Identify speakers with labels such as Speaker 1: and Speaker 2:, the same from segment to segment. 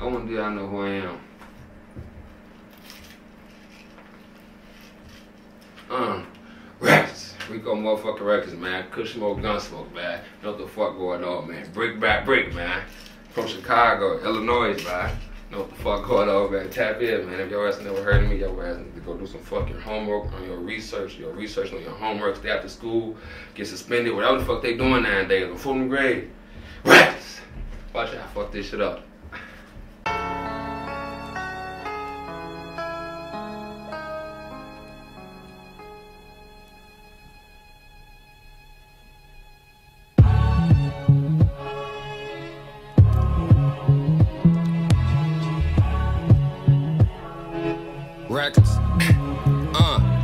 Speaker 1: I want to y'all know who I am. Um, Recklezz. Rico motherfucking Recklezz, man. Kush smoke, gun smoke, man. Know what the fuck going on, man. Brick by brick, man. From Chicago, Illinois, man. Know what the fuck going on, man. Tap in, man. If your ass never heard of me, your ass need to go do some fucking homework on your research, your research on your homework, stay after school, get suspended, whatever the fuck they doing nowadays. On full grade. Recklezz. Watch out, fuck this shit up.
Speaker 2: Recklezz. Uh.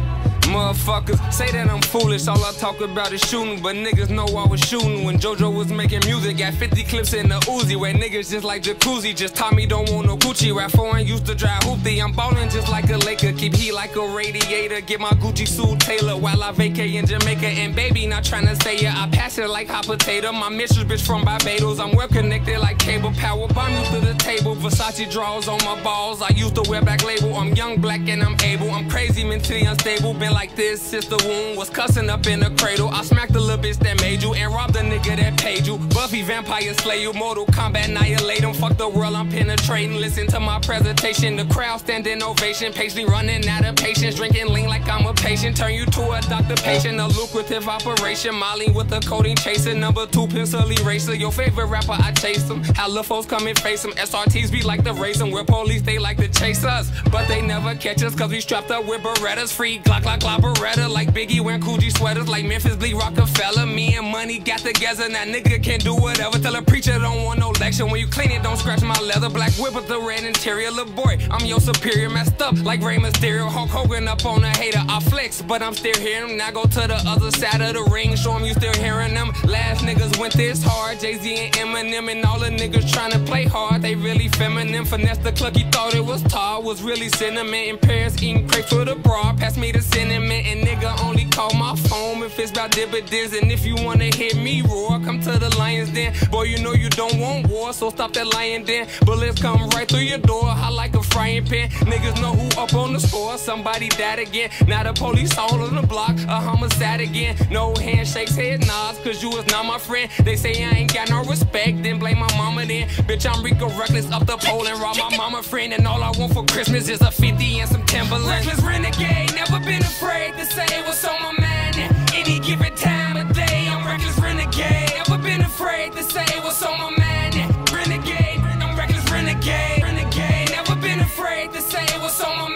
Speaker 2: Motherfuckers say that I'm foolish, all I talk about is shooting. But niggas know I was shooting when JoJo was making music. Got 50 clips in the Uzi, where niggas just like jacuzzi. Just me don't want no Gucci. Rap foreign used to drive hoopty. I'm ballin' just like a Laker, keep heat like a radiator. Get my Gucci suit tailored while I vacay in Jamaica. And baby, not tryna say ya, I pass it like hot potato. My mistress bitch from Barbados, I'm well connected like cable power. Bomb you to the table, Versace draws on my balls. I used to wear back label. I'm young, black, and I'm able. I'm crazy, mentally unstable. Been like this since the womb was cussing up in the cradle. I smacked the little bitch that made you and robbed the nigga that paid you. Buffy vampire slay you, Mortal Kombat annihilate him. Fuck the world, I'm penetrating. Listen to my presentation. The crowd standing ovation, patiently running out of patience. Drinking lean like I'm a patient. Turn you to a doctor patient. A lucrative operation. Molly with a codeine chaser. Number two pencil eraser. Your favorite rapper, I chase them. How little folks come and face them. SRTs be like to race them. We're police, they like to chase us. But they never catch us cause we strapped up with Berettas. Free Glock, Glock, Glock, Beretta. Like Biggie wearing Coogi sweaters. Like Memphis Bleek Rockefeller. Me and money got together. Now nigga can do whatever. Tell a preacher don't want no lecture. When you clean it, don't scratch my leather. Black whip with the red interior. Little boy, I'm your superior. Messed up like Rey Mysterio. Hulk Hogan up on a hater. I flex, but I'm still hearing. Now go to the other side of the ring. Show 'em you still hearing them. Last niggas went this hard. Jay Z and Eminem and all the niggas trying to play hard. They really feminine. Finesse the cluck, he thought it was tall. Was really cinnamon in Paris. Eating crepes for the bra. Pass me the cinnamon. And nigga only call my phone if it's about dividends. And if you wanna hear me roar, come to the Lions Den. Boy, you know you don't want war, so stop that lying den. Bullets come right through your door. I like a frying pan. Niggas know who up on the score. Somebody died again. Now the police all on the block. A homicide again. No handshakes, head nods, cause you was not my friend. They say I ain't got no respect, then blame my mama pulling. Bitch, I'm Rico Recklezz up the pole and rob my mama friend. And all I want for Christmas is a 50 and some Timberland. Reckless renegade, never been afraid to say what's on my mind. Any given time of day, I'm reckless renegade. Never been afraid to say what's on my mind. Renegade, I'm reckless renegade. Renegade, never been afraid to say what's on my mind.